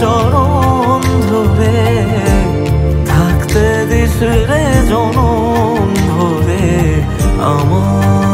চরণ ধরে থাকতে দিস রে জনম ধরে আমার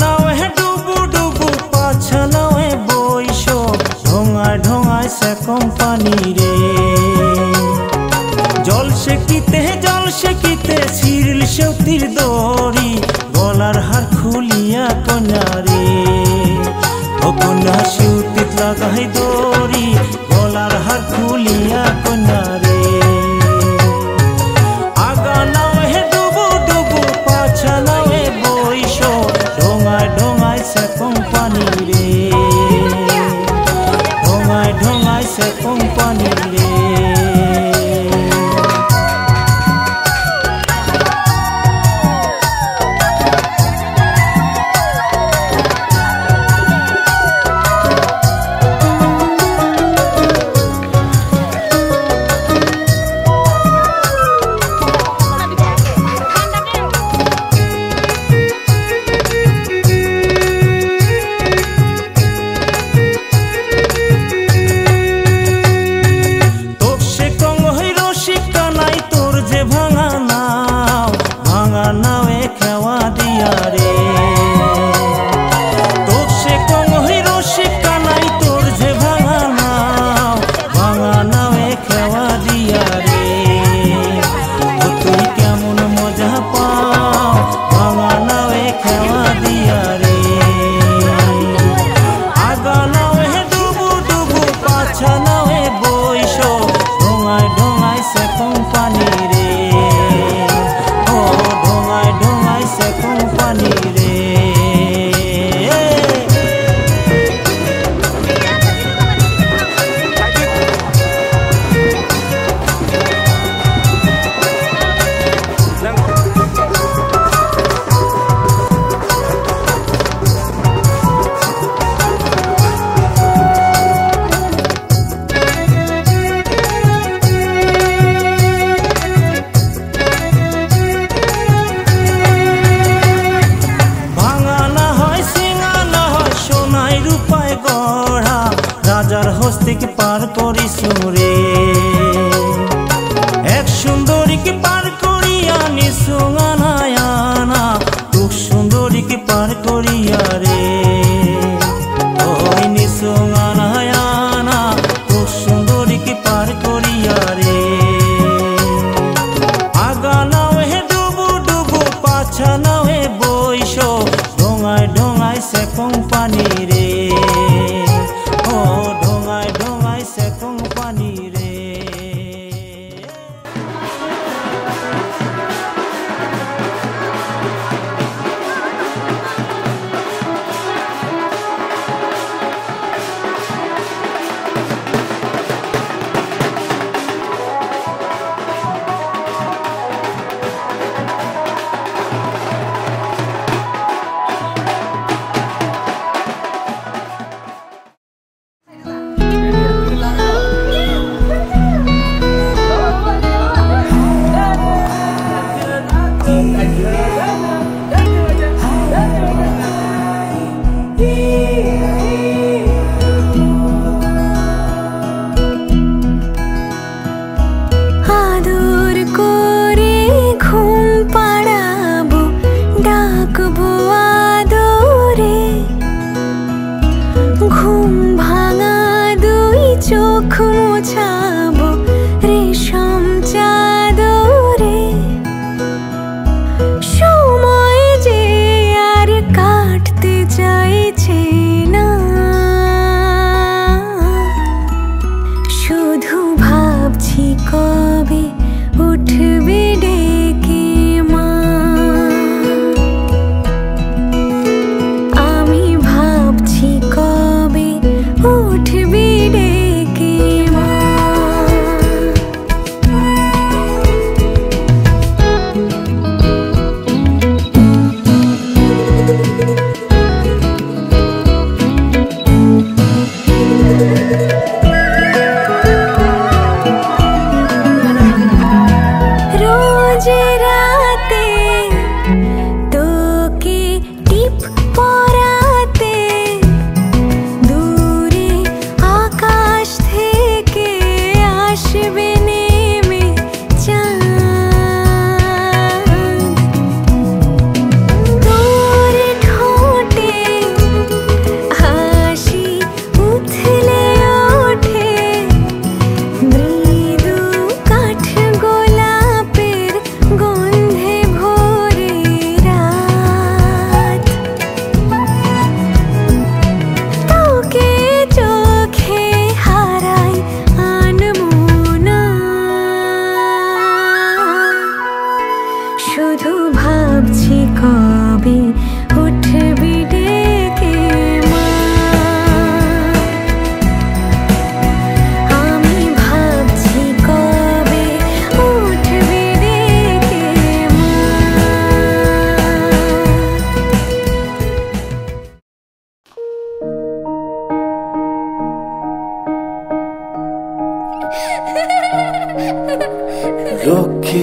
নাও হে ডুবু ডুবু পাছ বৈশ ঢোঙায় ঢোঙায় সে কোম্পানি রে জল সেকিতে জল সেকিতে শিরিল সেউতির খুলিয়া কন্যা রে ও কন্যা সেউতিত লাগাই দড়ি पढ़ा राजार हस्तिक पार कर रे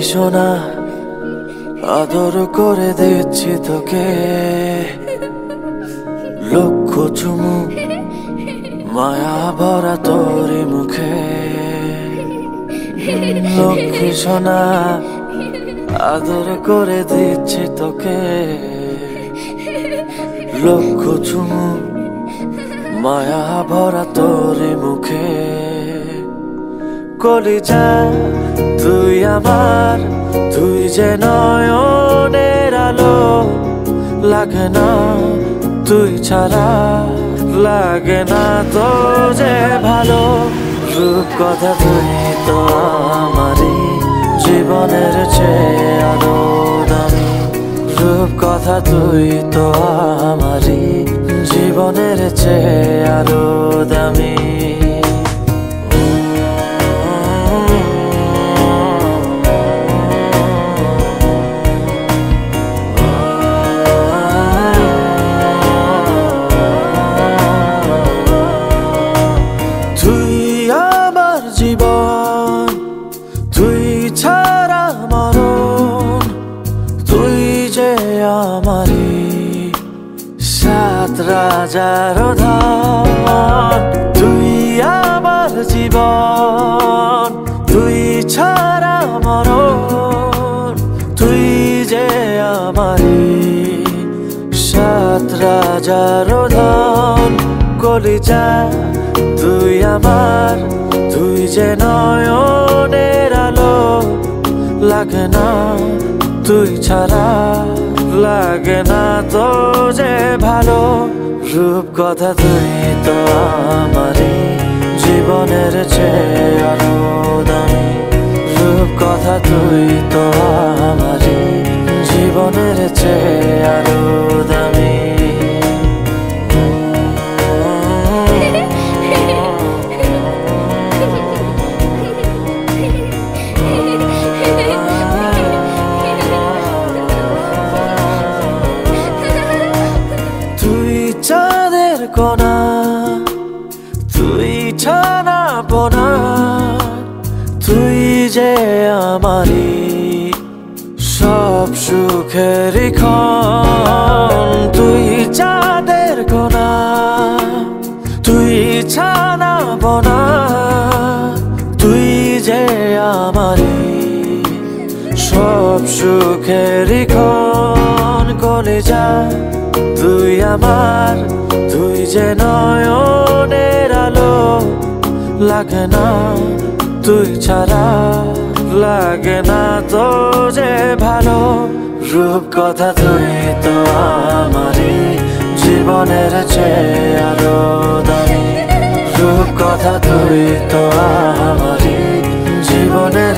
সোনা আদর করে দিচ্ছি তোকে। লক্ষ চুমু, মায়া ভরা তোরি মুখে। লক্ষ্মী সোনা আদর করে দিচ্ছি তোকে। লক্ষ চুমু, মায়া ভরা তোরি মুখে। কলিজা, তুই আমার, তুই যে নয়নের আলো, লাগে না, তুই ছাড়া, লাগে না তো যে ভালো। রূপ কথা তুই তো আমারই জীবনের চেয়ে আরও দামি। রূপ কথা তুই তো আমারই জীবনের চেয়ে আরও দামি। লাগে না, তুই ছাড়া লাগে না তো যে ভালো রূপ কথা তুই তো আমারই জীবনের চেয়ে আরও দামি। রূপ কথা তুই তো আমারই জীবনের চেয়ে আরও দামি। লাগে না, তুই ছাড়া লাগে না তো যে ভালো রূপ কথা তুই তো আমারই জীবনের চেয়ে আরও দামি। রূপ কথা তুই তো আমারই জীবনের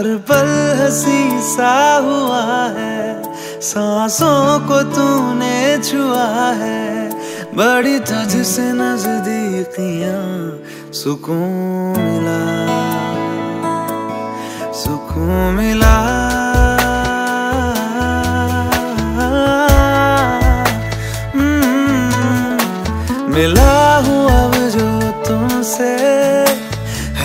हर पल हँसी सा हुआ है। सांसों को तूने छुआ है। बड़ी तुझसे नजदीकियाँ सुकून मिला। सुकून मिला। हम्म, मिला हूँ अब जो तुमसे।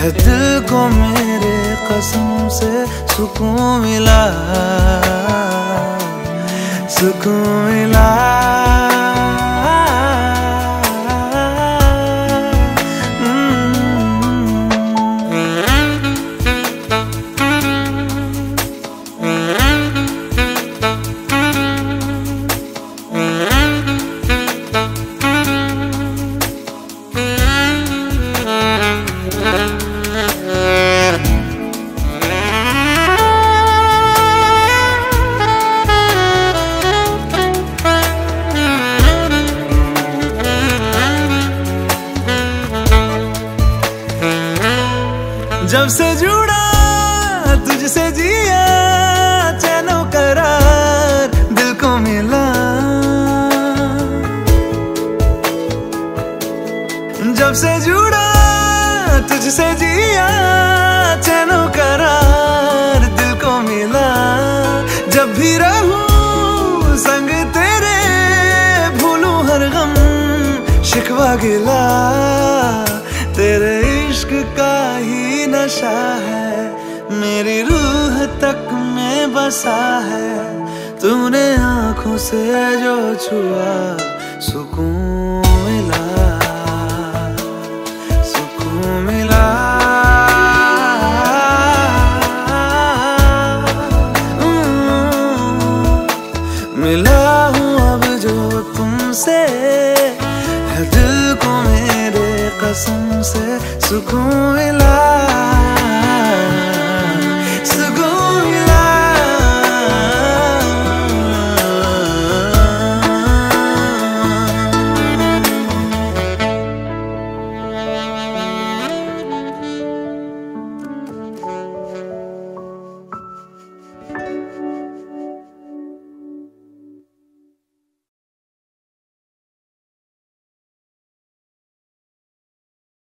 है दिल को मेरे कसम से सुकून मिला सुकून मिला। भी रहूँ, संग तेरे भूलूं हर गम, शिकवा गिला। तेरे इश्क का ही नशा है, मेरी रूह तक में बसा है। तूने आँखों से जो छुआ, सुकून कसम से सुकून मिला।